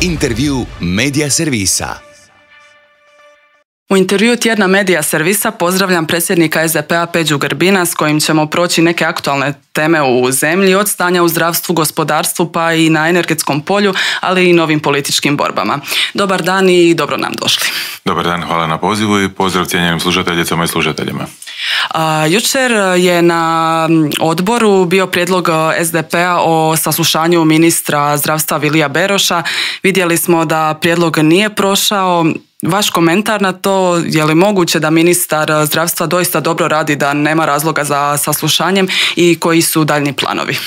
Intervju Medija Servisa. U intervju tjedna medija servisa pozdravljam predsjednika SDP-a Peđu Grbina s kojim ćemo proći neke aktualne teme u zemlji od stanja u zdravstvu, gospodarstvu pa i na energetskom polju, ali i novim političkim borbama. Dobar dan i dobro nam došli. Dobar dan, hvala na pozivu i pozdrav cijenjenim slušateljicama i slušateljima. jučer je na odboru bio prijedlog SDP-a o saslušanju ministra zdravstva Vilija Beroša. Vidjeli smo da prijedlog nije prošao. Vaš komentar na to, je li moguće da ministar zdravstva doista dobro radi, da nema razloga za saslušanjem i koji su daljni planovi?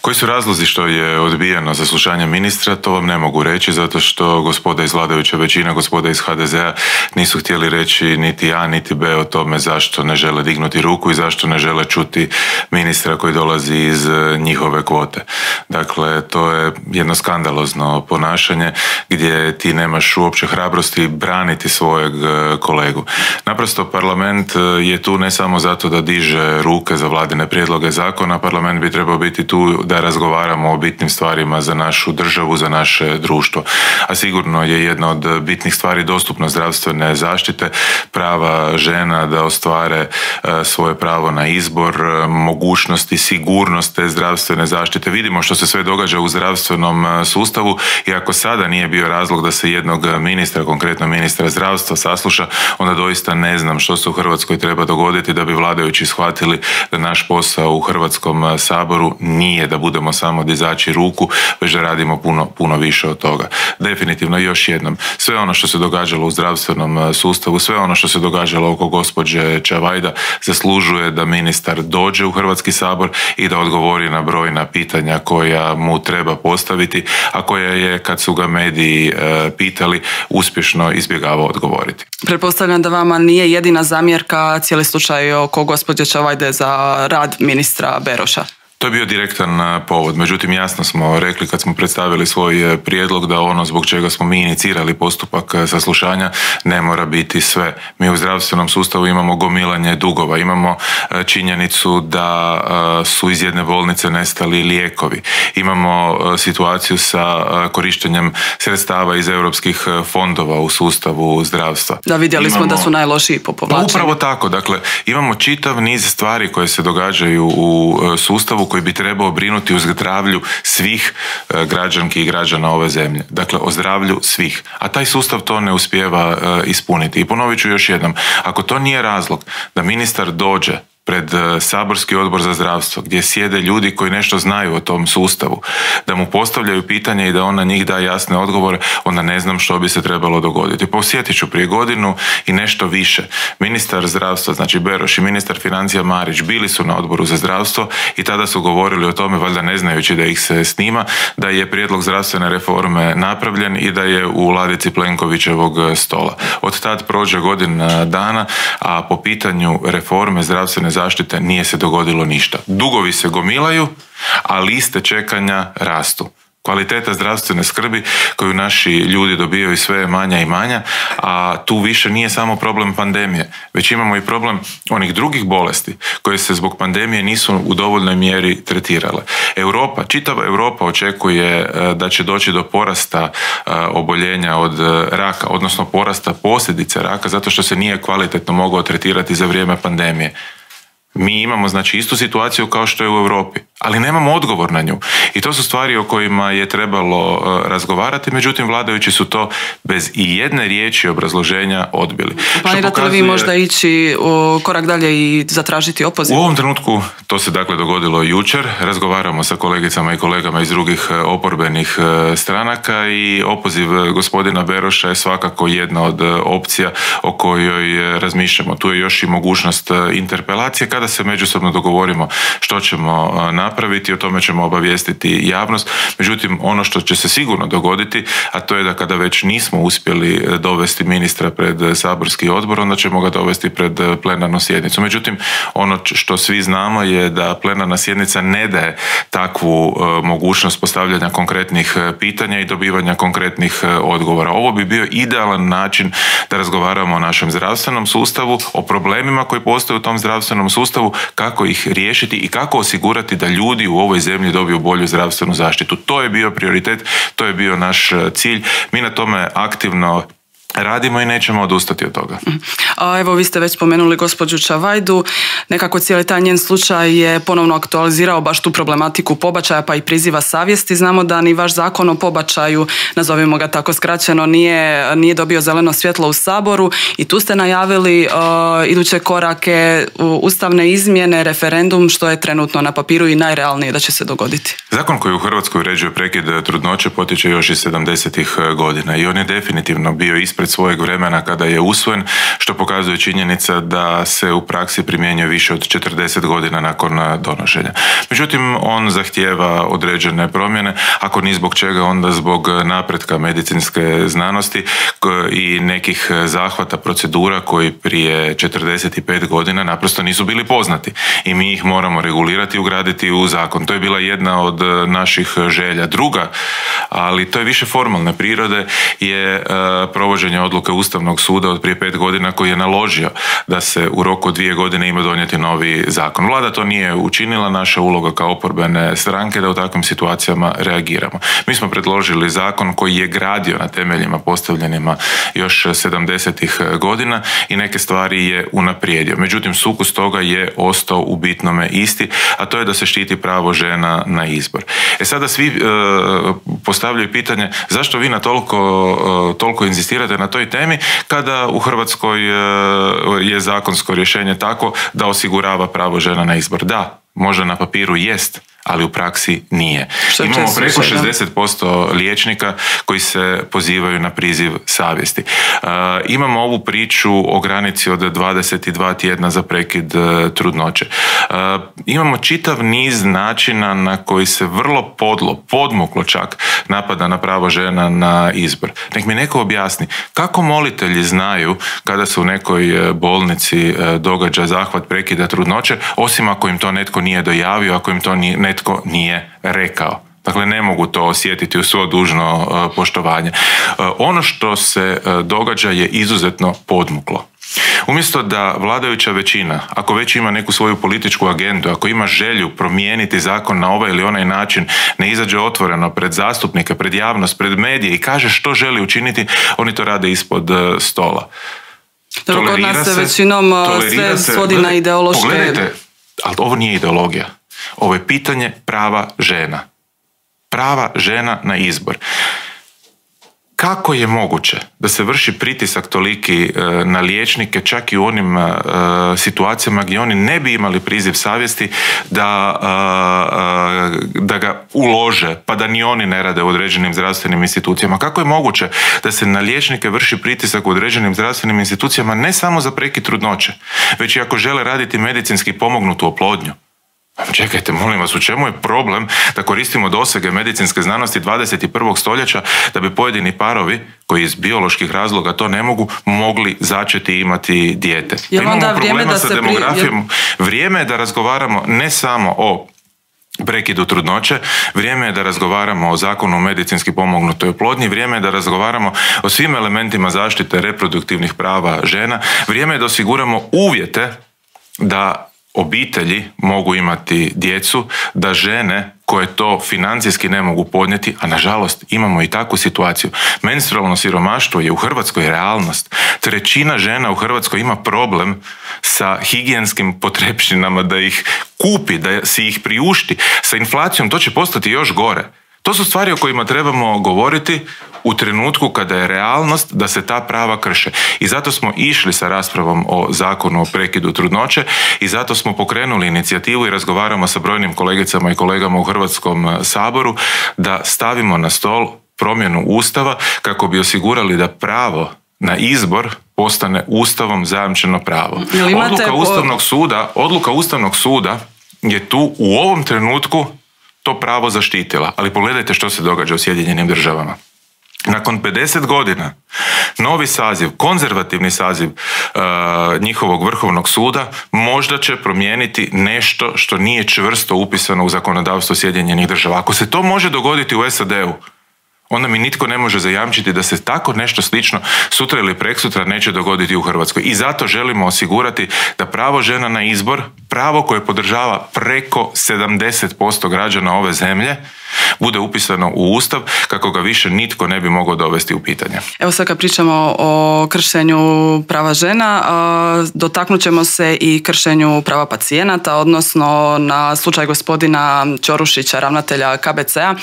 Koji su razlozi što je odbijeno zaslušanje ministra, to vam ne mogu reći, zato što gospoda iz vladajuće većina, gospoda iz HDZ-a nisu htjeli reći niti A, niti B o tome zašto ne žele dignuti ruku i zašto ne žele čuti ministra koji dolazi iz e, njihove kvote. Dakle, to je jedno skandalozno ponašanje gdje ti nemaš uopće hrabrosti braniti svojeg e, kolegu. Naprosto parlament e, je tu ne samo zato da diže ruke za vladine prijedloge zakona, parlament bi trebao biti tu da razgovaramo o bitnim stvarima za našu državu, za naše društvo. A sigurno je jedna od bitnih stvari dostupnost zdravstvene zaštite, prava žena da ostvare e, svoje pravo na izbor, e, mogućnosti, sigurnost te zdravstvene zaštite. Vidimo što se sve događa u zdravstvenom e, sustavu i ako sada nije bio razlog da se jednog ministra, konkretno ministra zdravstva sasluša, onda doista ne znam što se u Hrvatskoj treba dogoditi da bi vladajući shvatili da naš posao u Hrvatskom saboru nije nije da budemo samo dizači ruku, već da radimo puno, puno više od toga. Definitivno još jednom, sve ono što se događalo u zdravstvenom e, sustavu, sve ono što se događalo oko gospođe Čavajda zaslužuje da ministar dođe u Hrvatski sabor i da odgovori na brojna pitanja koja mu treba postaviti, a koja je kad su ga mediji e, pitali uspješno izbjegavao odgovoriti. Pretpostavljam da vama nije jedina zamjerka cijeli slučaj oko gospođe Čavajde za rad ministra Beroša. To je bio direktan povod, međutim jasno smo rekli kad smo predstavili svoj e, prijedlog da ono zbog čega smo mi inicirali postupak e, saslušanja ne mora biti sve. Mi u zdravstvenom sustavu imamo gomilanje dugova, imamo e, činjenicu da su iz jedne bolnice nestali lijekovi, imamo situaciju sa korištenjem sredstava iz europskih fondova u sustavu zdravstva. Da, vidjeli smo da su najlošiji po povlačenju. Pa upravo tako, dakle imamo čitav niz stvari koje se događaju u sustavu koji bi trebao brinuti o zdravlju svih e, građanki i građana ove zemlje. Dakle, o zdravlju svih. A taj sustav to ne uspijeva e, ispuniti. I ponovit ću još jednom, ako to nije razlog da ministar dođe pred e, saborski odbor za zdravstvo gdje sjede ljudi koji nešto znaju o tom sustavu, da mu postavljaju pitanje i da on na njih da jasne odgovore, onda ne znam što bi se trebalo dogoditi. Posjetit ću prije godinu i nešto više. Ministar zdravstva, znači Beroš i ministar financija Marić bili su na odboru za zdravstvo i tada su govorili o tome, valjda ne znajući da ih se snima, da je prijedlog zdravstvene reforme napravljen i da je u ladici Plenkovićevog stola. Od tad prođe godina dana, a po pitanju reforme zdravstvene zaštite nije se dogodilo ništa. Dugovi se gomilaju, a liste čekanja rastu. Kvaliteta zdravstvene skrbi koju naši ljudi dobijaju sve je manja i manja, a tu više nije samo problem pandemije, već imamo i problem onih drugih bolesti koje se zbog pandemije nisu u dovoljnoj mjeri tretirale. Europa, čitava Europa očekuje e, da će doći do porasta e, oboljenja od e, raka, odnosno porasta posljedice raka zato što se nije kvalitetno mogao tretirati za vrijeme pandemije. Mi imamo znači istu situaciju kao što je u Europi, ali nemamo odgovor na nju. I to su stvari o kojima je trebalo e, razgovarati, međutim vladajući su to bez i jedne riječi obrazloženja odbili. Planirate pokazuje... li vi možda ići u korak dalje i zatražiti opoziv? U ovom trenutku to se dakle dogodilo jučer. Razgovaramo sa kolegicama i kolegama iz drugih e, oporbenih e, stranaka i opoziv gospodina Beroša je svakako jedna od opcija o kojoj razmišljamo. Tu je još i mogućnost interpelacije kada se međusobno dogovorimo što ćemo napraviti, o tome ćemo obavijestiti javnost. Međutim, ono što će se sigurno dogoditi, a to je da kada već nismo uspjeli e, dovesti ministra pred e, saborski odbor, onda ćemo ga dovesti pred e, plenarnu sjednicu. Međutim, ono što svi znamo je da plenarna sjednica ne daje takvu mogućnost postavljanja konkretnih pitanja i dobivanja konkretnih odgovora. Ovo bi bio idealan način da razgovaramo o našem zdravstvenom sustavu, o problemima koji postoje u tom zdravstvenom sustavu sustavu, kako ih riješiti i kako osigurati da ljudi u ovoj zemlji dobiju bolju zdravstvenu zaštitu. To je bio prioritet, to je bio naš cilj. Mi na tome aktivno radimo i nećemo odustati od toga. A evo vi ste već spomenuli gospođu Čavajdu, nekako cijeli taj njen slučaj je ponovno aktualizirao baš tu problematiku pobačaja pa i priziva savjesti. Znamo da ni vaš zakon o pobačaju, nazovimo ga tako skraćeno, nije, nije dobio zeleno svjetlo u Saboru i tu ste najavili uh, iduće korake, ustavne izmjene, referendum što je trenutno na papiru i najrealnije da će se dogoditi. Zakon koji u Hrvatskoj uređuje prekid trudnoće potiče još iz 70. godina i on je definitivno bio ispred svojeg vremena kada je usvojen, što pokazuje činjenica da se u praksi primjenjuje više od 40 godina nakon donošenja. Međutim, on zahtijeva određene promjene, ako ni zbog čega, onda zbog napretka medicinske znanosti i nekih zahvata procedura koji prije 45 godina naprosto nisu bili poznati i mi ih moramo regulirati i ugraditi u zakon. To je bila jedna od naših želja. Druga, ali to je više formalne prirode, je e, provođenje odluke Ustavnog suda od prije pet godina koji je naložio da se u roku dvije godine ima donijeti novi zakon. Vlada to nije učinila, naša uloga kao oporbene stranke da u takvim situacijama reagiramo. Mi smo predložili zakon koji je gradio na temeljima postavljenima još 70. godina i neke stvari je unaprijedio. Međutim, sukus toga je ostao u bitnome isti, a to je da se štiti pravo žena na izbor. E sada svi e, postavljaju pitanje zašto vi na toliko, e, toliko inzistirate na na toj temi kada u Hrvatskoj e, je zakonsko rješenje tako da osigurava pravo žena na izbor. Da, možda na papiru jest, ali u praksi nije. Što Imamo preko 60% liječnika koji se pozivaju na priziv savjesti. Uh, imamo ovu priču o granici od 22 tjedna za prekid uh, trudnoće. Uh, imamo čitav niz načina na koji se vrlo podlo, podmuklo čak napada na pravo žena na izbor. Nek mi neko objasni kako molitelji znaju kada se u nekoj bolnici događa zahvat prekida trudnoće, osim ako im to netko nije dojavio, ako im to nije, netko nije rekao. Dakle, ne mogu to osjetiti u svo dužno e, poštovanje. E, ono što se e, događa je izuzetno podmuklo. Umjesto da vladajuća većina, ako već ima neku svoju političku agendu, ako ima želju promijeniti zakon na ovaj ili onaj način, ne izađe otvoreno pred zastupnike, pred javnost, pred medije i kaže što želi učiniti, oni to rade ispod stola. Dobro, kod nas se većinom sve svodi na ideološke... Pogledajte, ali ovo nije ideologija. Ovo je pitanje prava žena. Prava žena na izbor. Kako je moguće da se vrši pritisak toliki e, na liječnike čak i u onim e, situacijama gdje oni ne bi imali priziv savjesti da, e, da ga ulože pa da ni oni ne rade u određenim zdravstvenim institucijama? Kako je moguće da se na liječnike vrši pritisak u određenim zdravstvenim institucijama ne samo za prekid trudnoće, već i ako žele raditi medicinski pomognutu oplodnju? Čekajte, molim vas, u čemu je problem da koristimo dosege medicinske znanosti 21. stoljeća da bi pojedini parovi koji iz bioloških razloga to ne mogu, mogli začeti imati dijete. Je imamo problema da sa demografijom. Vrijeme je da razgovaramo ne samo o prekidu trudnoće, vrijeme je da razgovaramo o zakonu o medicinski pomognutoj oplodnji, vrijeme je da razgovaramo o svim elementima zaštite reproduktivnih prava žena, vrijeme je da osiguramo uvjete da obitelji mogu imati djecu, da žene koje to financijski ne mogu podnijeti, a nažalost imamo i takvu situaciju. Menstrualno siromaštvo je u Hrvatskoj realnost. Trećina žena u Hrvatskoj ima problem sa higijenskim potrepštinama da ih kupi, da si ih priušti. Sa inflacijom to će postati još gore. To su stvari o kojima trebamo govoriti u trenutku kada je realnost da se ta prava krše. I zato smo išli sa raspravom o zakonu o prekidu trudnoće i zato smo pokrenuli inicijativu i razgovaramo sa brojnim kolegicama i kolegama u Hrvatskom e, saboru da stavimo na stol promjenu Ustava kako bi osigurali da pravo na izbor postane Ustavom zajamčeno pravo. Odluka Ustavnog suda, odluka Ustavnog suda je tu u ovom trenutku to pravo zaštitila. Ali pogledajte što se događa u Sjedinjenim državama. Nakon 50 godina novi saziv, konzervativni saziv uh, njihovog vrhovnog suda možda će promijeniti nešto što nije čvrsto upisano u zakonodavstvo Sjedinjenih država. Ako se to može dogoditi u SAD-u, onda mi nitko ne može zajamčiti da se tako nešto slično sutra ili preksutra neće dogoditi u Hrvatskoj. I zato želimo osigurati da pravo žena na izbor, pravo koje podržava preko 70% građana ove zemlje, bude upisano u Ustav kako ga više nitko ne bi mogao dovesti u pitanje. Evo sad kad pričamo o kršenju prava žena, dotaknut ćemo se i kršenju prava pacijenata, odnosno na slučaj gospodina Ćorušića, ravnatelja KBC-a.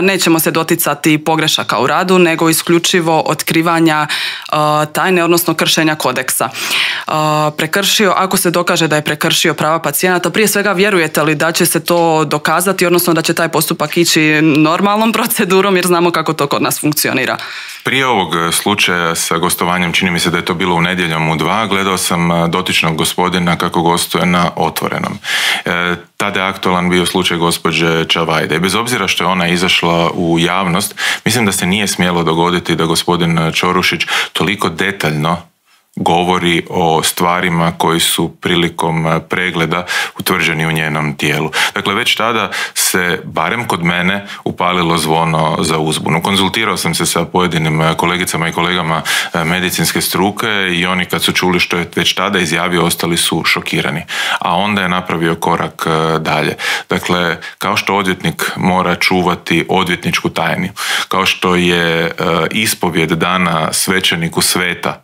Nećemo se doticati pogrešaka u radu, nego isključivo otkrivanja tajne, odnosno kršenja kodeksa. Prekršio, ako se dokaže da je prekršio prava pacijenata, prije svega vjerujete li da će se to dokazati, odnosno da će taj postupak ići normalnom procedurom, jer znamo kako to kod nas funkcionira. Prije ovog slučaja sa gostovanjem, čini mi se da je to bilo u nedjeljom u dva, gledao sam dotičnog gospodina kako gostuje na otvorenom. E, tada je aktualan bio slučaj gospođe Čavajde. Bez obzira što je ona izašla u javnost, mislim da se nije smjelo dogoditi da gospodin Čorušić toliko detaljno govori o stvarima koji su prilikom e, pregleda utvrđeni u njenom tijelu. Dakle, već tada se, barem kod mene, upalilo zvono za uzbunu. Konzultirao sam se sa pojedinim e, kolegicama i kolegama e, medicinske struke i oni kad su čuli što je već tada izjavio, ostali su šokirani. A onda je napravio korak dalje. Dakle, kao što odvjetnik mora čuvati odvjetničku tajnu, kao što je ispovjed dana svećeniku sveta,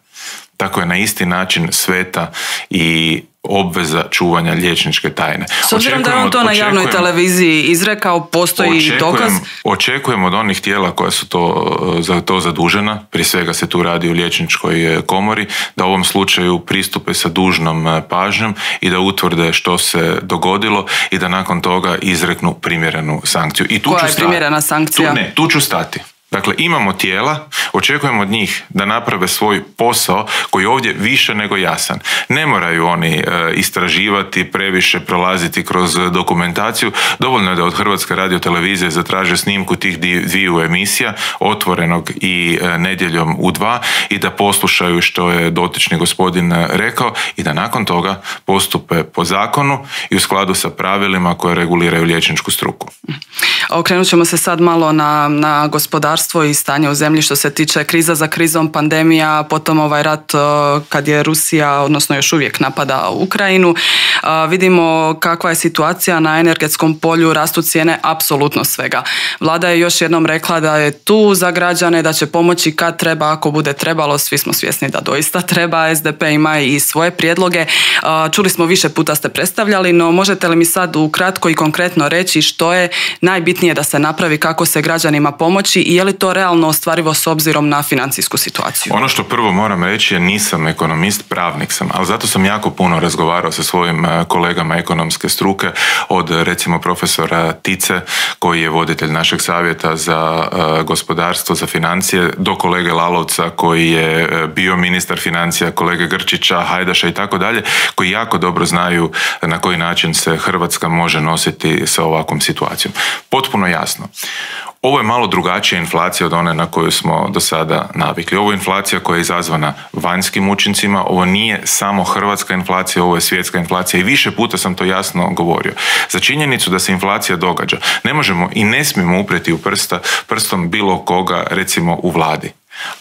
tako je na isti način sveta i obveza čuvanja liječničke tajne. S obzirom da je on to na javnoj televiziji izrekao, postoji očekujem, dokaz? Očekujem od onih tijela koja su to, za to zadužena, prije svega se tu radi o liječničkoj e, komori, da u ovom slučaju pristupe sa dužnom e, pažnjom i da utvrde što se dogodilo i da nakon toga izreknu primjerenu sankciju. I tu Koja ću je primjerena sankcija? Tu, ne, tu ću stati. Dakle, imamo tijela, očekujemo od njih da naprave svoj posao koji je ovdje više nego jasan. Ne moraju oni e, istraživati, previše prolaziti kroz dokumentaciju. Dovoljno je da od Hrvatske radiotelevizije zatraže snimku tih dviju emisija, otvorenog i e, nedjeljom u dva i da poslušaju što je dotični gospodin rekao i da nakon toga postupe po zakonu i u skladu sa pravilima koje reguliraju liječničku struku. Okrenut ćemo se sad malo na, na gospodarstvo i stanje u zemlji što se tiče kriza za krizom, pandemija, potom ovaj rat e, kad je Rusija, odnosno još uvijek napada Ukrajinu. E, vidimo kakva je situacija na energetskom polju, rastu cijene apsolutno svega. Vlada je još jednom rekla da je tu za građane, da će pomoći kad treba, ako bude trebalo, svi smo svjesni da doista treba. SDP ima i svoje prijedloge. E, čuli smo više puta ste predstavljali, no možete li mi sad ukratko i konkretno reći što je najbitnije da se napravi kako se građanima pomoći i je li to realno ostvarivo s obzirom na financijsku situaciju? Ono što prvo moram reći je nisam ekonomist, pravnik sam, ali zato sam jako puno razgovarao sa svojim e, kolegama ekonomske struke, od recimo profesora Tice, koji je voditelj našeg savjeta za e, gospodarstvo, za financije, do kolege Lalovca koji je e, bio ministar financija, kolege Grčića, Hajdaša i tako dalje, koji jako dobro znaju na koji način se Hrvatska može nositi sa ovakvom situacijom. Potpuno jasno. Ovo je malo drugačija inflacija od one na koju smo do sada navikli. Ovo je inflacija koja je izazvana vanjskim učincima, ovo nije samo hrvatska inflacija, ovo je svjetska inflacija i više puta sam to jasno govorio. Za činjenicu da se inflacija događa, ne možemo i ne smijemo upreti u prsta, prstom bilo koga, recimo u vladi.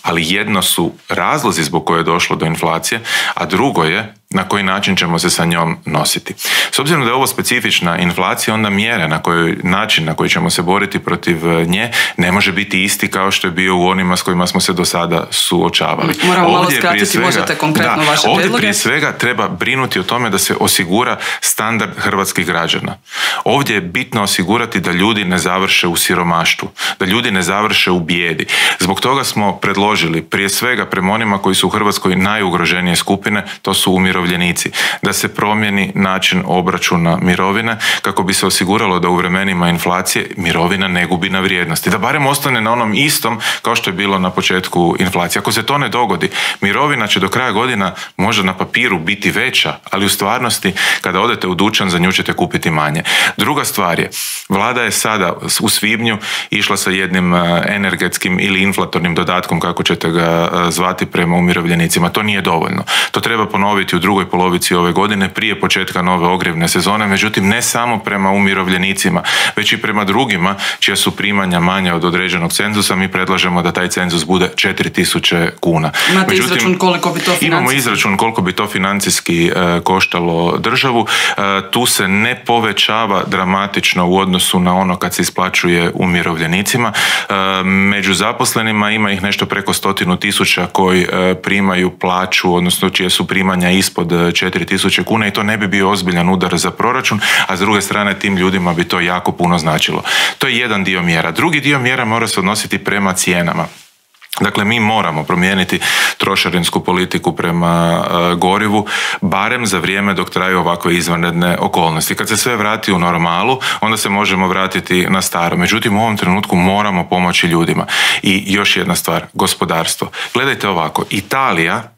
Ali jedno su razlozi zbog koje je došlo do inflacije, a drugo je na koji način ćemo se sa njom nositi. S obzirom da je ovo specifična inflacija, onda mjere na koji način na koji ćemo se boriti protiv e, nje ne može biti isti kao što je bio u onima s kojima smo se do sada suočavali. Moramo ovdje malo skratiti, svega, možete konkretno da, vaše Ovdje prije svega treba brinuti o tome da se osigura standard hrvatskih građana. Ovdje je bitno osigurati da ljudi ne završe u siromaštvu, da ljudi ne završe u bijedi. Zbog toga smo predložili prije svega prema onima koji su u Hrvatskoj najugroženije skupine, to su umirovljeni umirovljenici, da se promijeni način obračuna mirovine kako bi se osiguralo da u vremenima inflacije mirovina ne gubi na vrijednosti, da barem ostane na onom istom kao što je bilo na početku inflacije. Ako se to ne dogodi, mirovina će do kraja godina možda na papiru biti veća, ali u stvarnosti kada odete u dućan za nju ćete kupiti manje. Druga stvar je, vlada je sada u svibnju išla sa jednim e, energetskim ili inflatornim dodatkom kako ćete ga e, zvati prema umirovljenicima. To nije dovoljno. To treba ponoviti u drugoj polovici ove godine prije početka nove ogrjevne sezone, međutim ne samo prema umirovljenicima, već i prema drugima čija su primanja manja od određenog cenzusa, mi predlažemo da taj cenzus bude 4000 kuna. Imate međutim, izračun koliko bi to financijski? Imamo izračun koliko bi to financijski e, koštalo državu. E, tu se ne povećava dramatično u odnosu na ono kad se isplaćuje umirovljenicima. E, među zaposlenima ima ih nešto preko stotinu tisuća koji primaju plaću, odnosno čije su primanja ispod 4000 kuna i to ne bi bio ozbiljan udar za proračun, a s druge strane tim ljudima bi to jako puno značilo. To je jedan dio mjera. Drugi dio mjera mora se odnositi prema cijenama. Dakle, mi moramo promijeniti trošarinsku politiku prema e, gorivu, barem za vrijeme dok traju ovakve izvanredne okolnosti. Kad se sve vrati u normalu, onda se možemo vratiti na staro. Međutim, u ovom trenutku moramo pomoći ljudima. I još jedna stvar, gospodarstvo. Gledajte ovako, Italija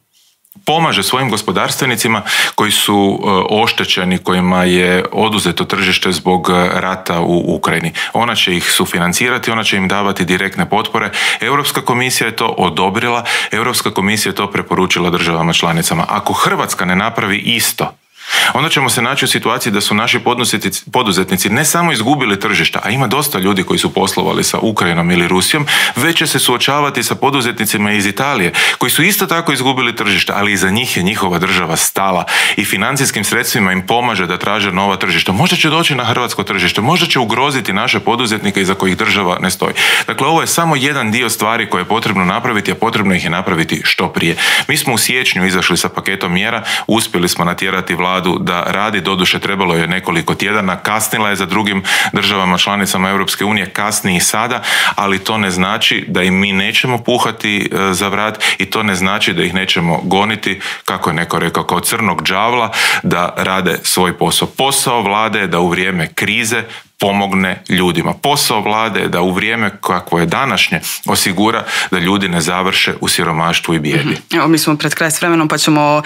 pomaže svojim gospodarstvenicima koji su e, oštećeni, kojima je oduzeto tržište zbog e, rata u Ukrajini. Ona će ih sufinancirati, ona će im davati direktne potpore. Europska komisija je to odobrila, Europska komisija je to preporučila državama članicama. Ako Hrvatska ne napravi isto, onda ćemo se naći u situaciji da su naši poduzetnici ne samo izgubili tržišta, a ima dosta ljudi koji su poslovali sa Ukrajinom ili Rusijom, već će se suočavati sa poduzetnicima iz Italije, koji su isto tako izgubili tržišta, ali i za njih je njihova država stala i financijskim sredstvima im pomaže da traže nova tržišta. Možda će doći na hrvatsko tržište, možda će ugroziti naše poduzetnike iza kojih država ne stoji. Dakle, ovo je samo jedan dio stvari koje je potrebno napraviti, a potrebno ih je napraviti što prije. Mi smo u siječnju izašli sa paketom mjera, uspjeli smo natjerati vladu da radi, doduše trebalo je nekoliko tjedana, kasnila je za drugim državama članicama Europske unije, kasni i sada, ali to ne znači da im mi nećemo puhati e, za vrat i to ne znači da ih nećemo goniti, kako je neko rekao, kao crnog đavla, da rade svoj posao. Posao vlade je da u vrijeme krize pomogne ljudima. Posao vlade je da u vrijeme kakvo je današnje osigura da ljudi ne završe u siromaštvu i bijedi. Mhm. Evo, mi smo pred kraj s vremenom pa ćemo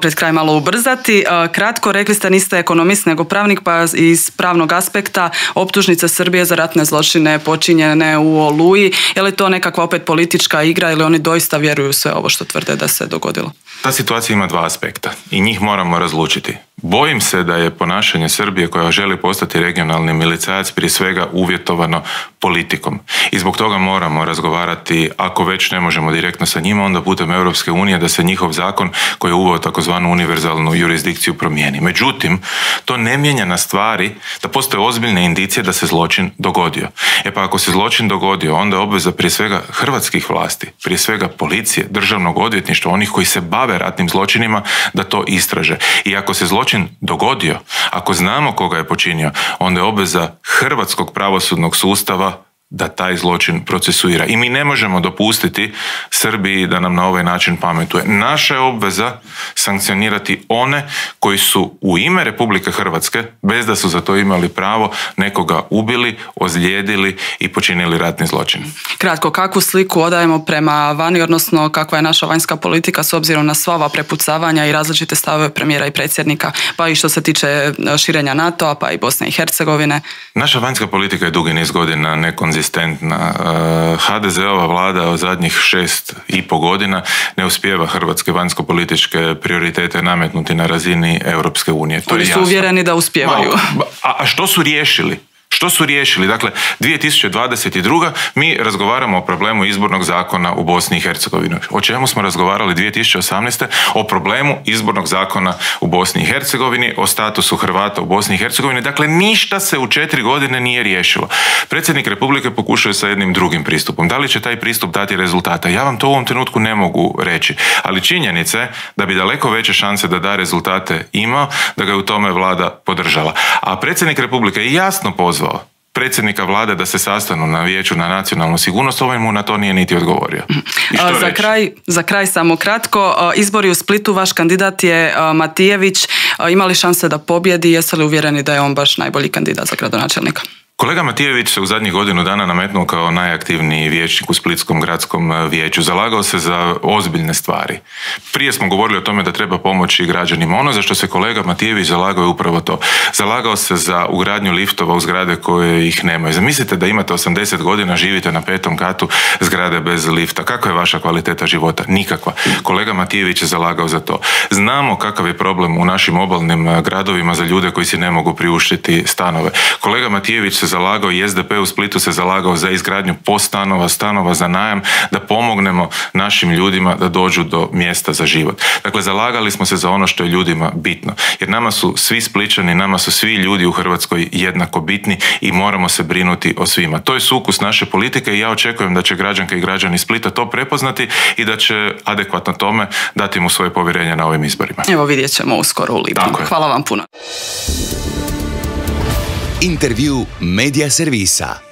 pred kraj malo ubrzati. Kratko, rekli ste niste ekonomist nego pravnik pa iz pravnog aspekta optužnica Srbije za ratne zločine počinjene u Oluji. Je li to nekakva opet politička igra ili oni doista vjeruju sve ovo što tvrde da se dogodilo? Ta situacija ima dva aspekta i njih moramo razlučiti. Bojim se da je ponašanje Srbije koja želi postati regionalni milicajac prije svega uvjetovano politikom. I zbog toga moramo razgovarati, ako već ne možemo direktno sa njima, onda putem Europske unije da se njihov zakon koji je uveo takozvanu univerzalnu jurisdikciju promijeni. Međutim, to ne mijenja na stvari da postoje ozbiljne indicije da se zločin dogodio. E pa ako se zločin dogodio, onda je obveza prije svega hrvatskih vlasti, prije svega policije, državnog odvjetništva, onih koji se bave ratnim zločinima, da to istraže. I ako se zločin dogodio, ako znamo koga je počinio, onda je obveza hrvatskog pravosudnog sustava da taj zločin procesuira. I mi ne možemo dopustiti Srbiji da nam na ovaj način pametuje. Naša je obveza sankcionirati one koji su u ime Republike Hrvatske, bez da su za to imali pravo, nekoga ubili, ozlijedili i počinili ratni zločin. Kratko, kakvu sliku odajemo prema vani, odnosno kakva je naša vanjska politika s obzirom na sva ova prepucavanja i različite stavove premijera i predsjednika, pa i što se tiče e, širenja NATO-a, pa i Bosne i Hercegovine? Naša vanjska politika je dugi niz godina nekonzistentna konzistentna. E, HDZ-ova vlada od zadnjih šest i po godina ne uspijeva hrvatske vanjsko-političke prioritete nametnuti na razini Europske unije. To Oni su uvjereni da uspijevaju. A, a što su riješili? Što su riješili? Dakle, 2022. mi razgovaramo o problemu izbornog zakona u Bosni i Hercegovini. O čemu smo razgovarali 2018. O problemu izbornog zakona u Bosni i Hercegovini, o statusu Hrvata u Bosni i Hercegovini. Dakle, ništa se u četiri godine nije riješilo. Predsjednik Republike pokušao sa jednim drugim pristupom. Da li će taj pristup dati rezultata? Ja vam to u ovom trenutku ne mogu reći. Ali činjenica je da bi daleko veće šanse da da rezultate imao, da ga je u tome vlada podržala. A predsjednik Republike je jasno pozvao predsjednika vlade da se sastanu na vijeću na nacionalnu sigurnost, ovaj mu na to nije niti odgovorio. za, kraj, za kraj samo kratko, izbori u Splitu, vaš kandidat je Matijević, imali šanse da pobjedi, jeste li uvjereni da je on baš najbolji kandidat za gradonačelnika? Kolega Matijević se u zadnjih godinu dana nametnuo kao najaktivniji vijećnik u Splitskom gradskom e, vijeću. Zalagao se za ozbiljne stvari. Prije smo govorili o tome da treba pomoći građanima. Ono za što se kolega Matijević zalagao je upravo to. Zalagao se za ugradnju liftova u zgrade koje ih nemaju. Zamislite da imate 80 godina, živite na petom katu zgrade bez lifta. Kakva je vaša kvaliteta života? Nikakva. Kolega Matijević je zalagao za to. Znamo kakav je problem u našim obalnim e, gradovima za ljude koji si ne mogu priuštiti stanove. Kolega Matijević se zalagao i SDP u Splitu se zalagao za izgradnju postanova, stanova za najam, da pomognemo našim ljudima da dođu do mjesta za život. Dakle, zalagali smo se za ono što je ljudima bitno. Jer nama su svi spličani, nama su svi ljudi u Hrvatskoj jednako bitni i moramo se brinuti o svima. To je sukus naše politike i ja očekujem da će građanke i građani Splita to prepoznati i da će adekvatno tome dati mu svoje povjerenje na ovim izborima. Evo vidjet ćemo uskoro u Libanu. Hvala vam puno. Intervju Medija Servisa.